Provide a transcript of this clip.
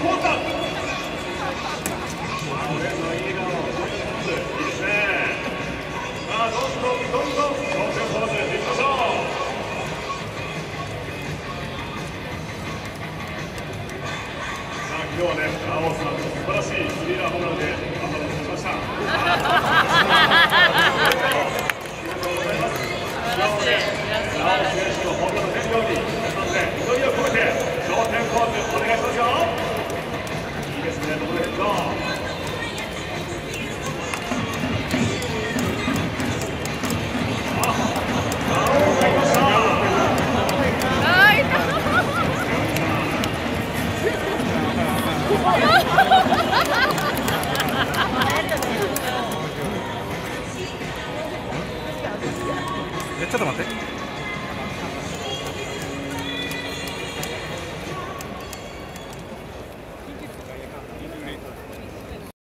今日はね、青さん、素晴らしいスリーラーホームランでえちょっと待って。